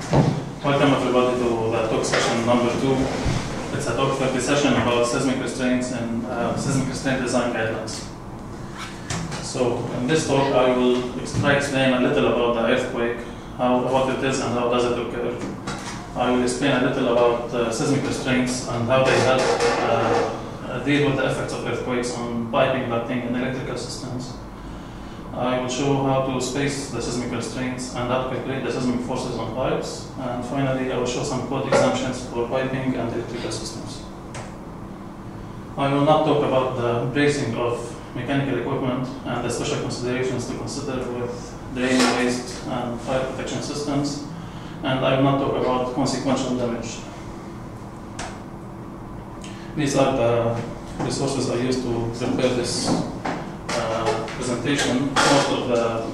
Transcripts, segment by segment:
Welcome everybody to the talk session number two. It's a talk 30 session about seismic restraints and uh, seismic restraint design guidelines. So in this talk I will try explain a little about the earthquake, how, what it is and how does it occur. I will explain a little about uh, seismic restraints and how they help uh, deal with the effects of earthquakes on piping, ducting and electrical systems. I will show how to space the seismic restraints and how to calculate the seismic forces on pipes. And finally, I will show some code exemptions for piping and electrical systems. I will not talk about the bracing of mechanical equipment and the special considerations to consider with drain, waste, and fire protection systems. And I will not talk about consequential damage. These are the resources I used to prepare this presentation, most of the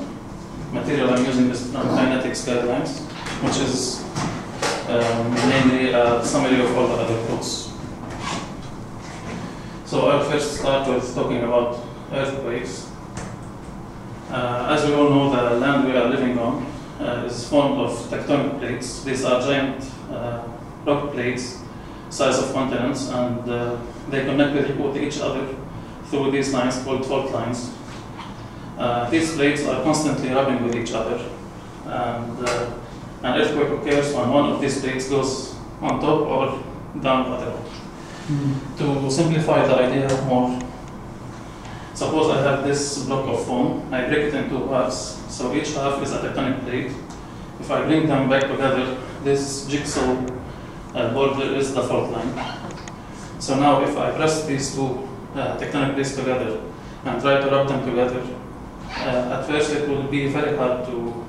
material I'm using is from Kinetics guidelines, which is um, mainly a summary of all the other codes. So I'll first start with talking about earthquakes. Uh, as we all know, the land we are living on uh, is formed of tectonic plates. These are giant uh, rock plates, size of continents, and uh, they connect with each other through these lines called fault lines. Uh, these plates are constantly rubbing with each other, and uh, an earthquake occurs when one of these plates goes on top or down the other. Mm. To simplify the idea more, suppose I have this block of foam, I break it into halves, so each half is a tectonic plate. If I bring them back together, this jigsaw uh, border is the fault line. So now if I press these two uh, tectonic plates together and try to rub them together, uh, at first it will be very hard to,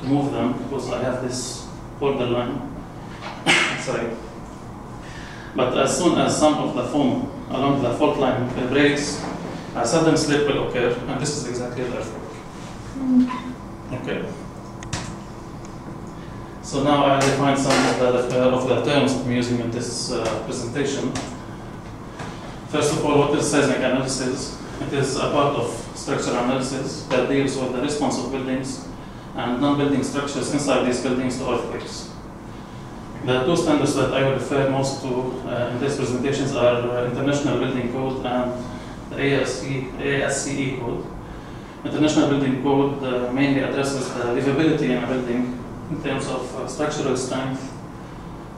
to move them because I have this borderline. Sorry. But as soon as some of the foam along the fault line breaks, a sudden slip will occur, and this is exactly the earthquake. Okay. So now I define some of the, of the terms I'm using in this uh, presentation. First of all, what is seismic analysis? It is a part of structural analysis that deals with the response of buildings and non-building structures inside these buildings to earthquakes. The two standards that I will refer most to uh, in these presentations are uh, International Building Code and the ASCE, code. International Building Code uh, mainly addresses the livability in a building in terms of uh, structural strength,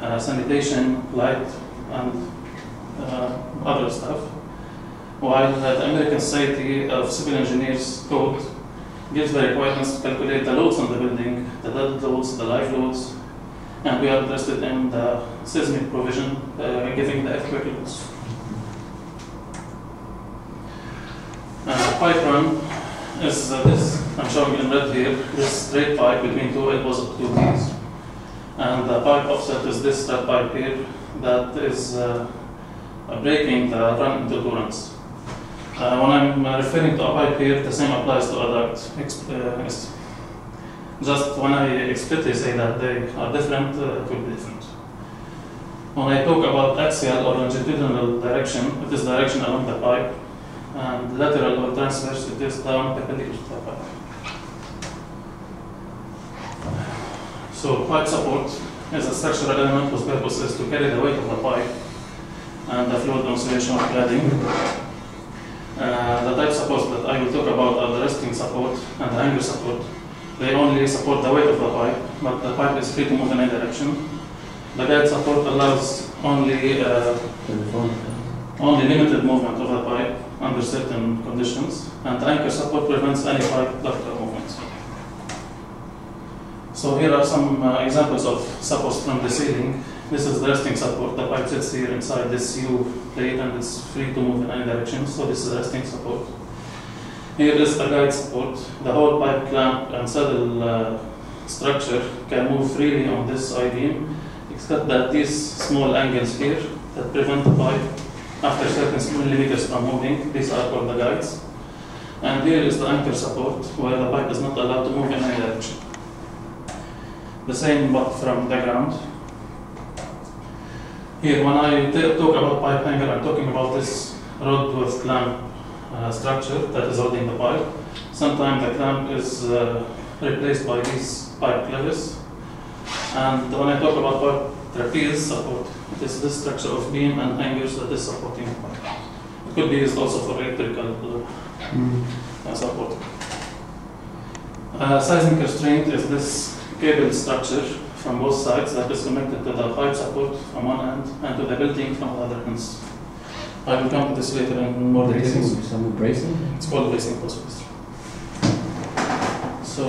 uh, sanitation, light, and uh, other stuff. While the American Society of Civil Engineers code gives the requirements to calculate the loads on the building, the dead loads, the live loads, and we are interested in the seismic provision uh, giving the earthquake loads. Uh, pipe run is uh, this, I'm showing in red here, this straight pipe between two elbows of two T's. And the pipe offset is this stud pipe here that is uh, breaking the run into. Uh, when I'm referring to a pipe here, the same applies to a duct. Uh, just when I explicitly say that they are different, uh, it will be different. When I talk about axial or longitudinal direction, it is direction along the pipe, and lateral or transverse, it is down perpendicular to the pipe. So pipe support is a structural element whose purpose is to carry the weight of the pipe and the fluid insulation of cladding. Uh, the type supports that I will talk about are the resting support and the angle support. They only support the weight of the pipe, but the pipe is free to move in any direction. The guide support allows only uh, only limited movement of the pipe under certain conditions, and the anchor support prevents any pipe lateral movements. So here are some uh, examples of supports from the ceiling. This is the resting support. The pipe sits here inside this U plate and it's free to move in any direction. So this is the resting support. Here is a guide support. The whole pipe clamp and saddle uh, structure can move freely on this I-beam, except that these small angles here that prevent the pipe after certain millimeters from moving, these are called the guides. And here is the anchor support, where the pipe is not allowed to move in any direction. The same but from the ground. Here, when I talk about pipe hanger, I'm talking about this rod with clamp uh, structure that is holding the pipe. Sometimes the clamp is uh, replaced by these pipe clevis. And when I talk about pipe trapeze support, it is this structure of beam and hangers that is supporting the pipe. It could be used also for electrical uh, support. Uh, seismic restraint is this cable structure from both sides that is connected to the pipe support from one end and to the building from the other ends. I will come to this later in more details. Bracing, some bracing? It's called bracing post So,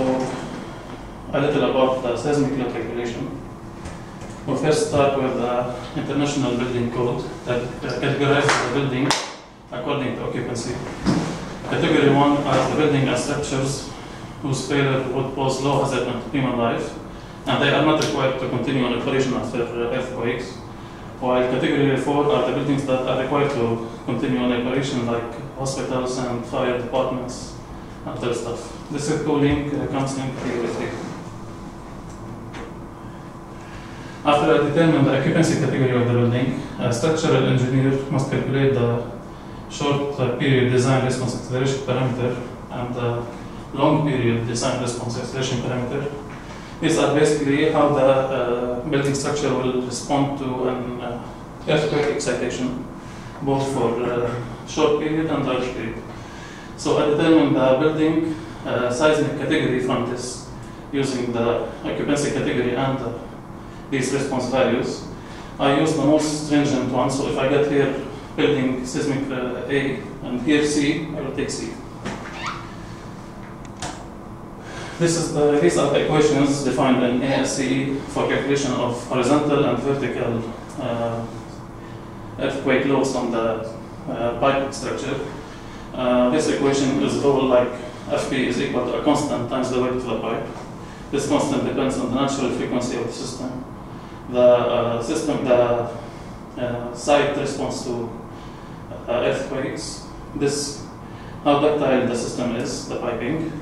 a little about the seismic load calculation. We'll first start with the International Building Code that categorizes the building according to occupancy. Category one are the building and structures whose failure would pose low hazard to human life, and they are not required to continue on operation after earthquakes. While category four are the buildings that are required to continue on operation, like hospitals and fire departments and other stuff. This is cooling uh, comes in category. After I determine the occupancy category of the building, a structural engineer must calculate the short uh, period design response acceleration parameter and the long period design response acceleration parameter. These are basically how the uh, building structure will respond to an uh, earthquake excitation, both for uh, short period and large period. So I determine the building uh, seismic category from this using the occupancy category and the these response values. I use the most stringent one, so if I get here building seismic uh, A and here C, I will take C. This is the, these are the equations defined in ASCE for calculation of horizontal and vertical uh, earthquake loads on the uh, pipe structure. Uh, this equation is all like FP is equal to a constant times the weight of the pipe. This constant depends on the natural frequency of the system the uh, system, the uh, site response to uh, earthquakes. This, how ductile the system is, the piping.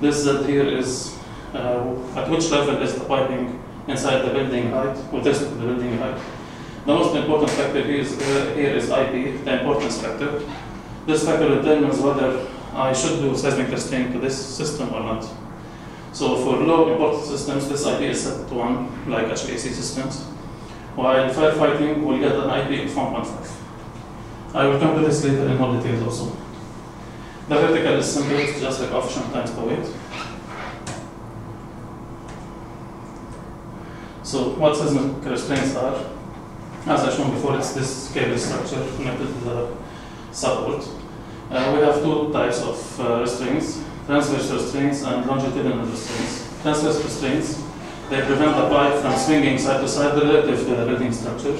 This here is uh, at which level is the piping inside the building height with respect to the building height. The most important factor here is, uh, here is IP, the importance factor. This factor determines whether I should do seismic restraint to this system or not. So for low import systems, this IP is set to 1, like HVAC systems, while firefighting will get an IP of 1.5. I will come to this later in more details also. The vertical is simple, it's just like coefficient times the weight. So what seismic restraints are? As I shown before, it's this cable structure connected to the support. Uh, we have two types of uh, restraints transverse restraints and longitudinal restraints. Transverse restraints, they prevent the pipe from swinging side to side relative to the building structure,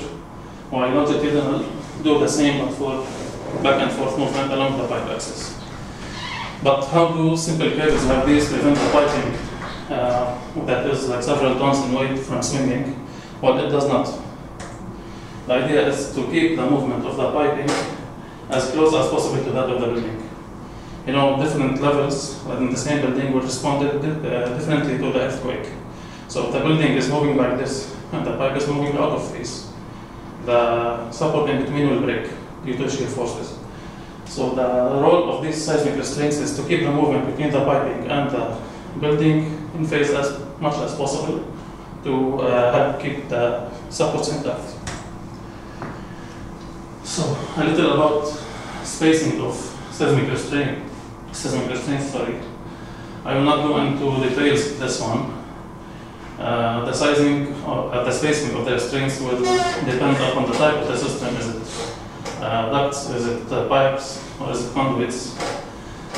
while longitudinal do the same but for back and forth movement along the pipe axis. But how do simple cables like these prevent the piping uh, that is like several tons in weight from swinging? Well, it does not. The idea is to keep the movement of the piping as close as possible to that of the building you know, different levels in the same building will respond uh, differently to the earthquake. So if the building is moving like this and the pipe is moving out of phase, the support in between will break due to shear forces. So the role of these seismic restraints is to keep the movement between the piping and the building in phase as much as possible to uh, help keep the supports intact. So a little about spacing of seismic restraint seismic restraints, sorry. I will not go into details this one. Uh, the sizing, or uh, the spacing of the restraints will depend upon the type of the system. Is it uh, ducts, is it uh, pipes, or is it conduits?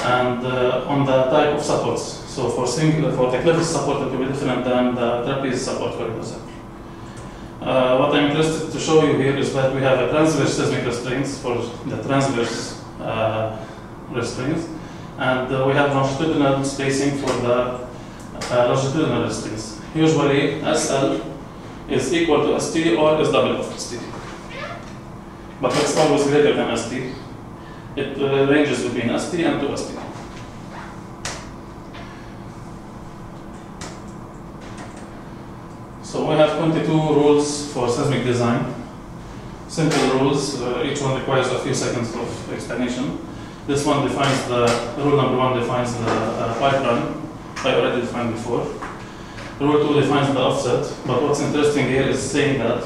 And uh, on the type of supports. So for single, for the cliff support, it will be different than the trapeze support, for example. Uh, what I'm interested to show you here is that we have a transverse seismic restraints for the transverse uh, restraints and we have longitudinal spacing for the longitudinal restraints. Usually SL is equal to ST or is double of ST. But it's always greater than ST. It uh, ranges between ST and 2ST. So we have 22 rules for seismic design. Simple rules, uh, each one requires a few seconds of explanation. This one defines the, rule number one defines the uh, pipe run, I already defined before. Rule 2 defines the offset, but what's interesting here is saying that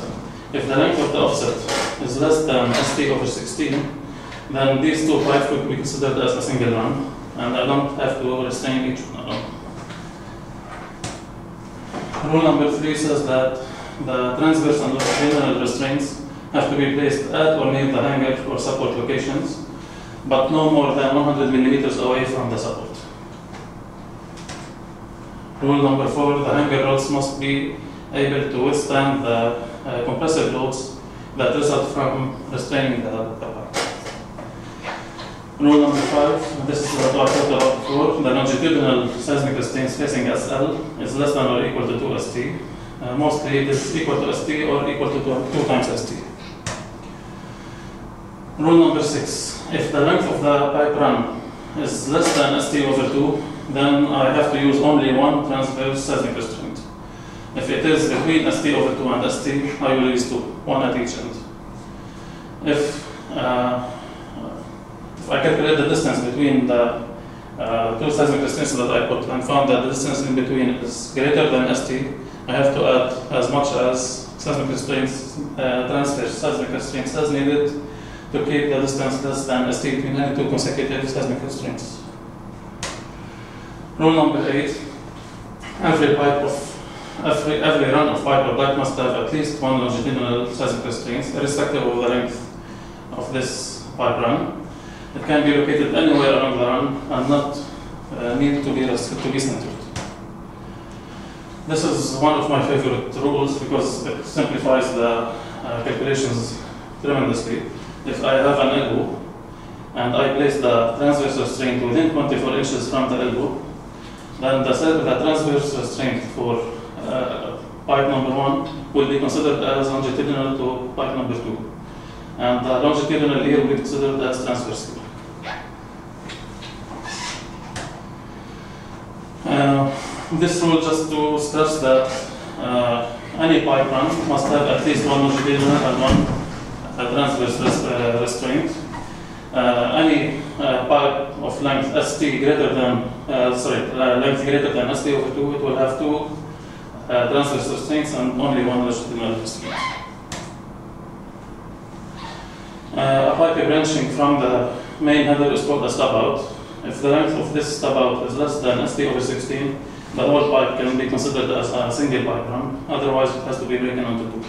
if the length of the offset is less than st over 16, then these two pipes would be considered as a single run, and I don't have to restrain each one alone. Rule number 3 says that the transverse and longitudinal restraints have to be placed at or near the hanger or support locations, but no more than 100 millimeters away from the support. Rule number four, the hanger rods must be able to withstand the uh, compressive loads that result from restraining the, the pipe. Rule number five, this is what I talked about before, the longitudinal seismic restraints facing SL is less than or equal to 2 ST. Uh, mostly it is equal to ST or equal to 2, 2 times ST. Rule number six, if the length of the pipe run is less than ST over 2, then I have to use only one transverse seismic restraint. If it is between ST over 2 and ST, I will use two, one at each end. If, uh, if I calculate the distance between the uh, two seismic restraints that I put and found that the distance in between is greater than ST, I have to add as much as seismic restraints, uh, transverse seismic restraints as needed to keep the distance less than ST between any two consecutive seismic restraints. Rule number eight, every pipe of every, every run of pipe or pipe must have at least one longitudinal seismic restraint, irrespective of the length of this pipe run. It can be located anywhere along the run and not uh, need to be to be centered. This is one of my favorite rules because it simplifies the uh, calculations tremendously. If I have an elbow and I place the transverse restraint within 24 inches from the elbow, then the, the transverse restraint for pipe number one will be considered as longitudinal to pipe number two. And the longitudinal here will be considered as transverse. Uh, this rule just to stress that uh, any pipe run must have at least one longitudinal and one uh, transverse rest, uh, restraint. Uh, any uh, pipe of length st greater than uh, sorry length greater than st over 2 it will have two transverse restraints and only one longitudinal restraint. a pipe branching from the main header is called a stub out. If the length of this stub out is less than st over 16, the whole pipe can be considered as a single pipe run. Otherwise, it has to be broken into two.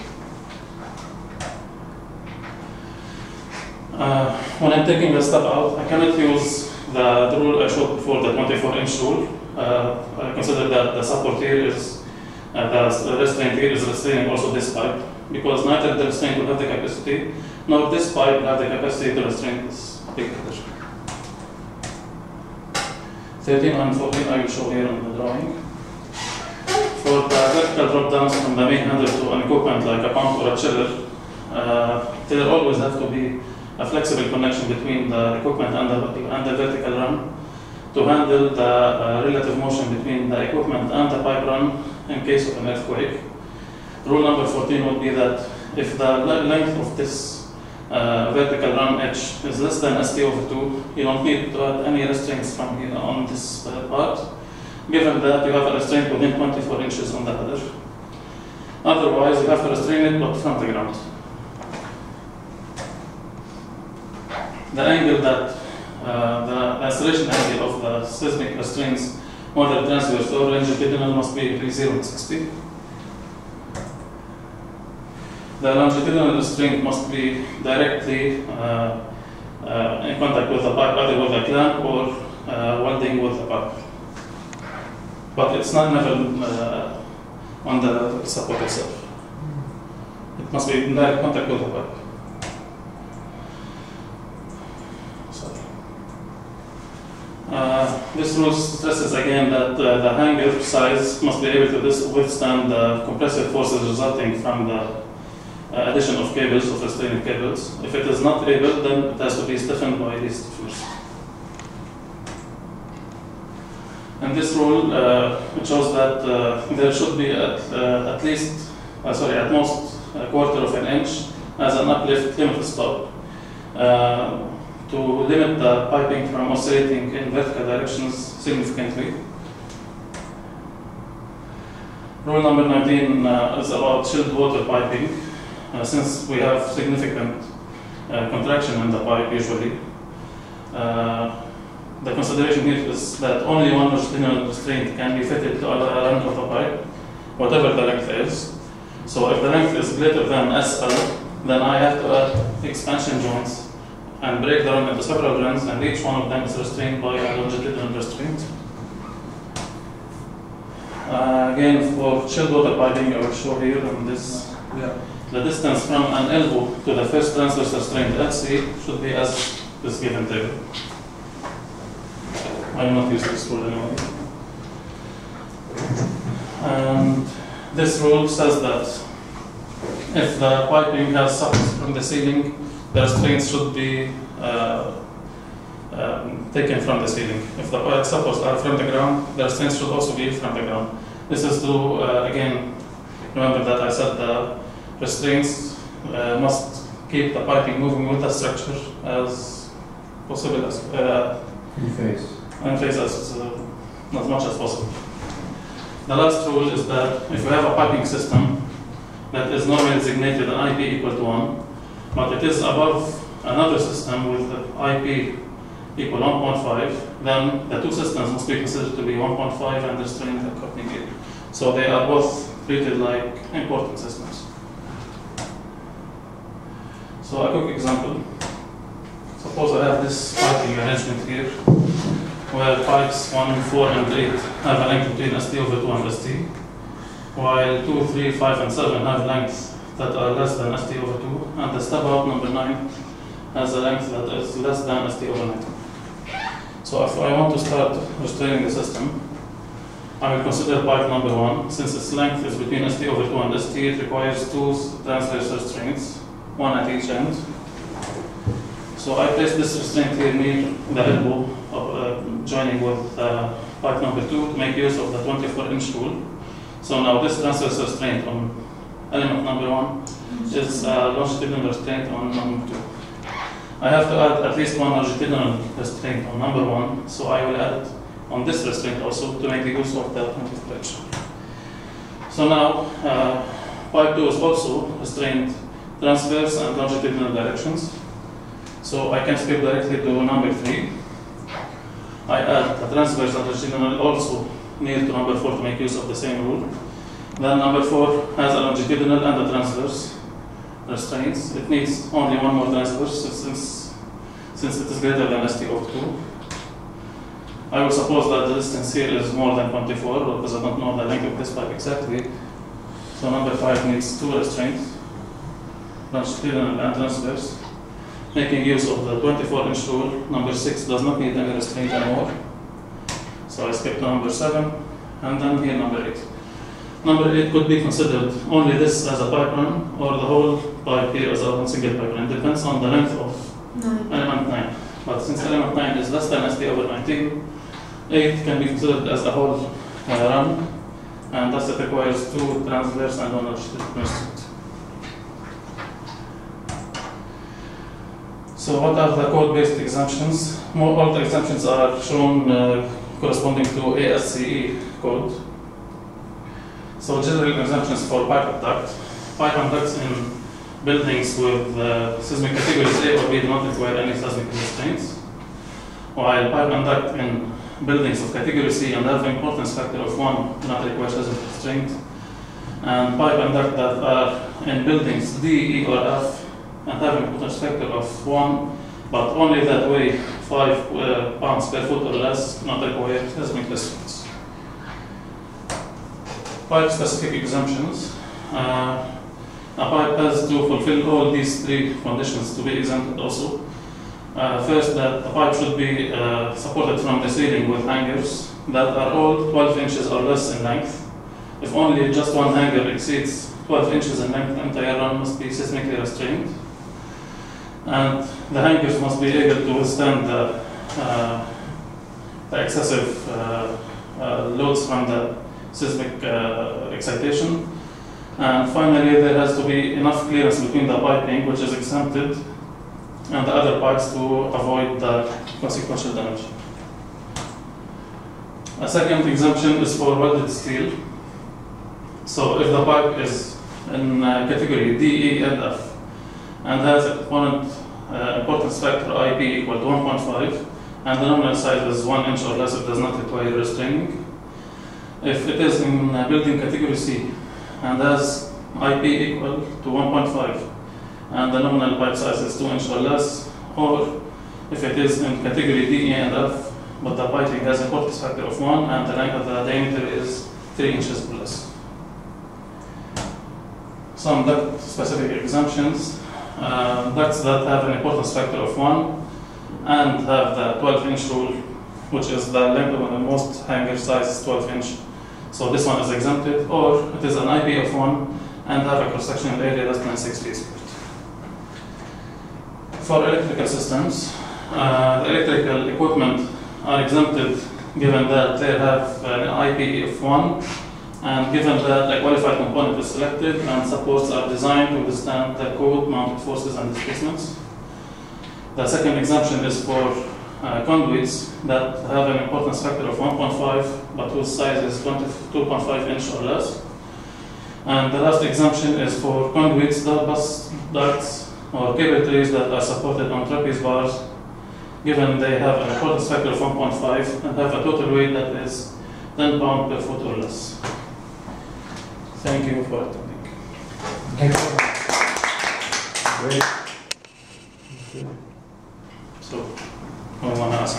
Uh, when I'm taking the stub out, I cannot use the, the rule I showed before, the 24 inch rule. Uh, I consider that the support here is, uh, the restraint here is restraining also this pipe, because neither the restraint will have the capacity, nor this pipe will have the capacity to restrain this big header. 13 and 14 I will show here on the drawing. For the vertical drop downs from the main handle to an equipment like a pump or a chiller, uh, there always have to be a flexible connection between the equipment and the, and the vertical run to handle the uh, relative motion between the equipment and the pipe run in case of an earthquake. Rule number 14 would be that if the length of this uh, vertical run edge is less than ST over 2, you don't need to add any restraints from on this uh, part, given that you have a restraint within 24 inches on the header. Otherwise, you have to restrain it but from the ground. the angle that the acceleration angle of the seismic restraints, whether transverse or longitudinal, must be between 0 and 60. The longitudinal restraint must be directly uh, uh, in contact with the pipe, either with a clamp or uh, welding with the pipe. But it's not never uh, on the support itself. It must be in direct contact with the pipe. Uh, this rule stresses again that uh, the hanger size must be able to withstand the compressive forces resulting from the uh, addition of cables, of restraining cables. If it is not able, then it has to be stiffened by these stiffeners. And this rule uh, shows that uh, there should be at, at least, sorry, at most a quarter of an inch as an uplift limit stop to limit the piping from oscillating in vertical directions significantly. Rule number 19 uh, is about chilled water piping. Uh, since we have significant uh, contraction in the pipe usually, uh, the consideration here is that only one longitudinal restraint can be fitted to a length of the pipe, whatever the length is. So if the length is greater than SL, then I have to add expansion joints and break the into several runs, and each one of them is restrained by a longitudinal restraint. Uh, again, for chilled water piping, I will show here in this, Yeah. the distance from an elbow to the first transverse restraint at C should be as this given table. I will not use this rule anyway. And this rule says that if the piping has sockets from the ceiling, the restraints should be uh, um, taken from the ceiling. If the supports are from the ground, the restraints should also be from the ground. This is to, uh, again, remember that I said the restraints uh, must keep the piping moving with the structure as possible as uh, In phase. in phase as, uh, as much as possible. The last rule is that if you have a piping system that is normally designated an IP equal to 1, but it is above another system with the IP equal 1.5, then the two systems must be considered to be 1.5 and restrained accordingly. So they are both treated like important systems. So a quick example. Suppose I have this piping arrangement here where pipes 1, 4, and 8 have a length between ST over 2 and ST, while 2, 3, 5, and 7 have lengths that are less than ST over 2, and the stub out number 9 has a length that is less than ST over 9. So if I want to start restraining the system, I will consider pipe number 1. Since its length is between ST over 2 and ST, it requires two transverse restraints, one at each end. So I place this restraint here near the elbow uh, joining with uh, pipe number 2 to make use of the 24 inch rule. So now this transverse restraint on element number 1 is uh, longitudinal restraint on number 2. I have to add at least one longitudinal restraint on number 1, so I will add on this restraint also to make use of the 24 inch. So now uh, pipe 2 is also restrained transverse and longitudinal directions. So I can skip directly to number 3. I add a transverse and longitudinal also near to number 4 to make use of the same rule. Then number 4 has a longitudinal and a transverse restraints. It needs only one more transverse since, since it is greater than ST over 2. I will suppose that the distance here is more than 24 because I don't know the length of this pipe exactly. So number 5 needs two restraints, longitudinal and transverse. Making use of the 24 inch rule, number 6 does not need any restraint anymore. So I skip to number 7 and then here number 8. Number 8 could be considered only this as a pipe run or the whole pipe here as a single pipe run. Depends on the length of Nine. element 9. But since element 9 is less than ST over 19, 8 can be considered as a whole uh, run and thus it requires two transverse and one longitudinal. So what are the code-based exemptions? More, all the exemptions are shown uh, corresponding to ASCE code. So general exemptions for pipe and duct. Pipe ducts in buildings with uh, seismic categories A or B do not require any seismic restraints. While pipe duct in buildings of category C and have importance factor of 1 do not require seismic restraint. And pipe and duct that are in buildings D, E, or F and have importance factor of 1, but only that way 5 uh, pounds per foot or less do not require seismic restraints. Pipe specific exemptions. Uh, a pipe has to fulfill all these three conditions to be exempted also. Uh, first, that the pipe should be uh, supported from the ceiling with hangers that are all 12 inches or less in length. If only just one hanger exceeds 12 inches in length, the entire run must be seismically restrained. And the hangers must be able to withstand the, uh, the excessive uh, uh, loads from the seismic uh, excitation. And finally, there has to be enough clearance between the piping, which is exempted, and the other pipes to avoid the consequential damage. A second exemption is for welded steel. So if the pipe is in uh, category D, E, and F, and has a component uh, importance factor IP equal to 1.5, and the nominal size is 1 inch or less, it does not require restraining. If it is in uh, building category C and has IP equal to 1.5, and the nominal pipe size is 2 inch or less, or if it is in category D, E, and F, but the piping has a importance factor of 1 and the length of the diameter is 3 inches or less. Some duct specific exemptions, uh, ducts that have an importance factor of 1 and have the 12 inch rule, which is the length of the most hanger size is 12 inch. So this one is exempted, or it is an IP of 1 and have a cross sectional area less than 6 feet. For electrical systems, uh, the electrical equipment are exempted given that they have an IP of 1 and given that a qualified component is selected and supports are designed to withstand the code mounted forces and displacements. The second exemption is for Uh, conduits that have an importance factor of 1.5 but whose size is 22.5 inch or less. And the last exemption is for conduits, ducts, or cable trays that are supported on trapeze bars, given they have an importance factor of 1.5 and have a total weight that is 10 pound per foot or less. Thank you for attending. Thank you. Great. So, I want to ask.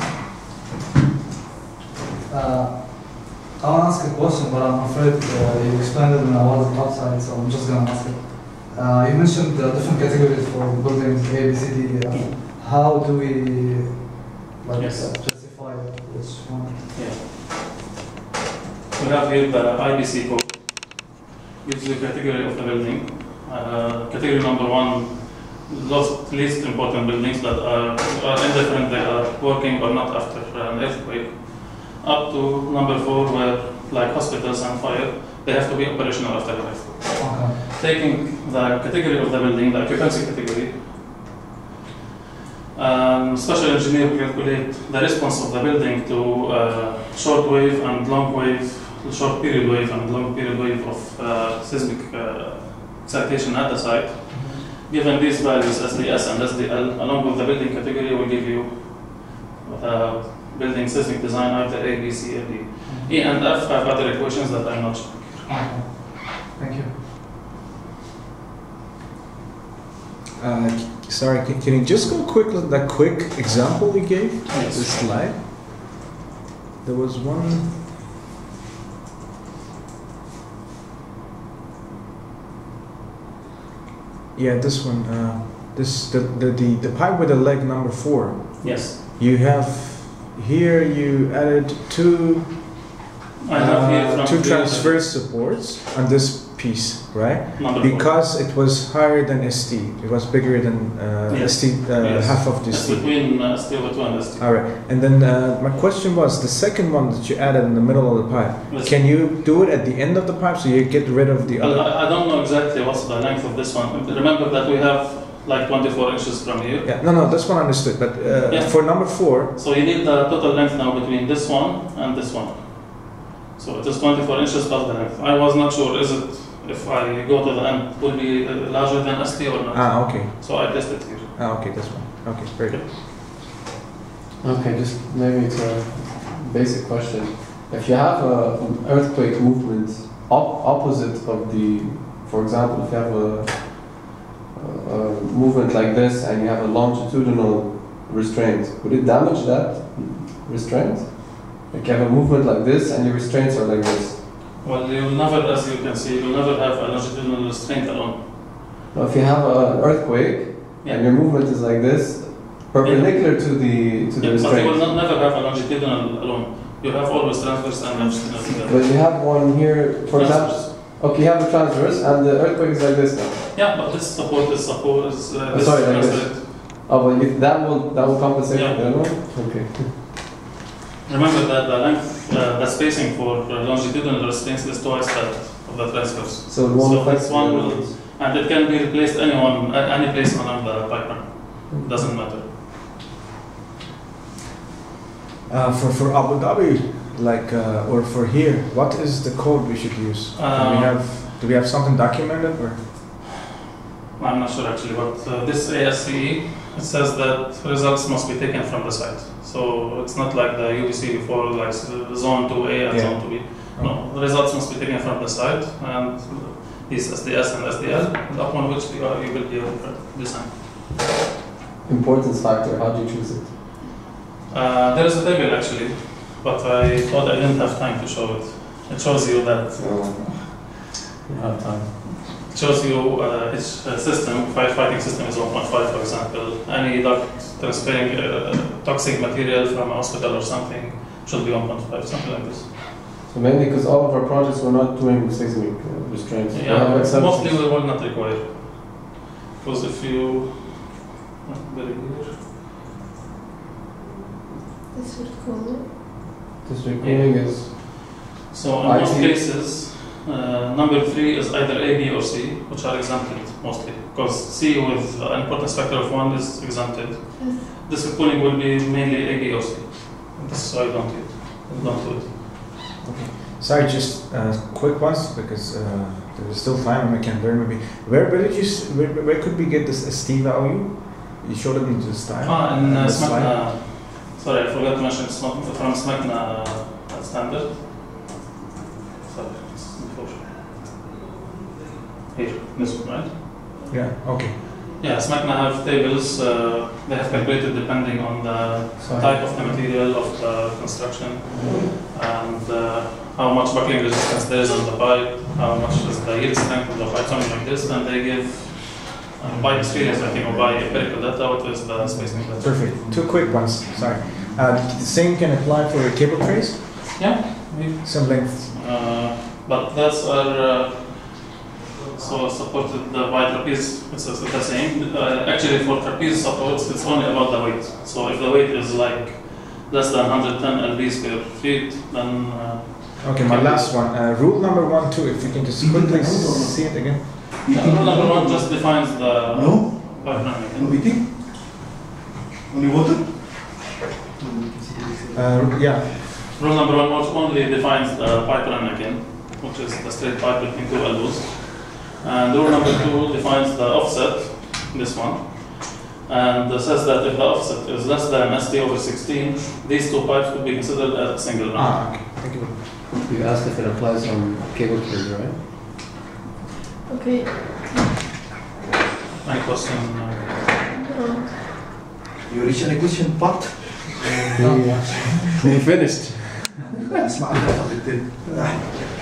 Uh, I want to ask a question, but I'm afraid uh, you explained it when I was outside, so I'm just going to ask it. Uh, you mentioned the different categories for buildings A, B, C, D. Uh, how do we like, Yes. uh, justify which one? Yeah. We have here the IBC code. Gives you category of the building. Uh, category number one, lost, least important buildings that are, are indifferent, they are working or not after an earthquake. Up to number four, where like hospitals and fire, they have to be operational after an earthquake. Okay. taking the category of the building, the occupancy category, um, special engineer will calculate the response of the building to uh, short wave and long wave, short period wave and long period wave of uh, seismic uh, excitation at the site. Given these values, SDS and SDL, along with the building category, will give you uh, building seismic design either A, B, C, or D. E and F have other equations that I'm not sure. Okay. Thank you. Uh, sorry, can, can you just go quick with that quick example you gave? Yes. The slide. There was one. Yeah, this one. Uh, this the, the the the pipe with the leg number four. Yes. You have here. You added two I have here uh, two transverse supports on this piece, right? Four. Because it was higher than ST, it was bigger than uh, Yes. ST, uh, Yes. half of the It's ST. between uh, steel two and steel. All right, and then uh, my question was the second one that you added in the middle of the pipe. Yes. Can you do it at the end of the pipe so you get rid of the Well, other? I, I don't know exactly what's the length of this one. Remember that we have like 24 inches from here. Yeah, no, no, this one I understood, but uh, Yeah. for number four, So you need the total length now between this one and this one. So it is 24 inches plus the length. I was not sure, is it, if I go to the end, will be uh, larger than ST or not? ah, okay, So I tested here. ah, okay, this one, okay, very good. Okay, just maybe it's a basic question. If you have a, an earthquake movement op- opposite of the, for example, if you have a, a, a movement like this and you have a longitudinal restraint, would it damage that restraint? Like you have a movement like this and your restraints are like this. Well, you will never, as you can see, you will never have a longitudinal restraint alone. Now, if you have an earthquake Yeah. and your movement is like this, perpendicular to the to the Yeah, but you will not, never have a longitudinal alone. You have always transverse and longitudinal together. But you have one here, for example. Okay, you have the transverse and the earthquake is like this now. Yeah, but this support is support is uh, Oh, this sorry, like this. Oh, but if that will that will compensate Yeah. for the other one. Okay. Remember that the length, uh, the spacing for uh, longitudinal restraints is twice that of the transverse, So So this one will- and it can be replaced anyone any place along the pipeline. Doesn't matter. Uh, for, for Abu Dhabi, like, uh, or for here, what is the code we should use? Do we Um, have, do we have something documented or? I'm not sure actually, but uh, this ASCE, says that results must be taken from the site. So it's not like the UBC before, like zone 2A and Yeah. zone 2B. No, the results must be taken from the site and these SDS and SDL, upon which you, are, you will be able to design. Importance factor, how do you choose it? Uh, there is a table actually, but I thought I didn't have time to show it. It shows you that You have time. It shows you uh, each uh, system, firefighting system is 1.5 for example. Any duct transferring uh, toxic material from a hospital or something should be 1.5, something like this. So mainly because all of our projects we're not doing seismic uh, restraints. Yeah, exceptions. mostly we will not require. Because if you, not very clear. This would cool. District cooling is So in most cases, uh, number three is either A, B, or C, which are exempted mostly. Because C with an importance factor of one is exempted. Yes. This cooling will be mainly A, B, or C. This is why I don't do it. I don't do it. Sorry, just uh, quick ones because uh, there's still time and I can learn maybe. Where, where did you, where, where could we get this ST value? You showed it in the slide. Ah, and uh, The sorry, I forgot to mention, it's not from SMACNA uh, standard. Sorry, it's before. Here, this right? Yeah, okay. Yeah, SMACNA have tables, uh, they have calculated depending on the sorry. type of the material of the construction and uh, how much buckling resistance there is on the pipe, how much is the yield strength of the pipe, something like this, and they give uh, by experience, I think, or by empirical data, what is the spacing. level. Perfect. Two quick ones. Sorry. Uh, the same can apply for cable trays. Yeah, we- Some length. uh, but that's our uh, so supported uh, by trapeze. It's it's the same. Uh, actually, for trapeze supports, it's only about the weight. So if the weight is like less than 110 lbs per feet, then uh, Okay, my last one. Uh, rule number one, two. If you can just quickly s- see it again. yeah, rule number one just defines the No? pipe No running. Only water? Uh, yeah. Rule number one also only defines the pipe run again, which is the straight pipe between two elbows. And rule number two defines the offset, this one, and says that if the offset is less than ST over 16, these two pipes could be considered as a single round. Ah, okay. Thank you. You asked if it applies on cable trays, right? Okay. My question. No. You reached an question part? no. We finished.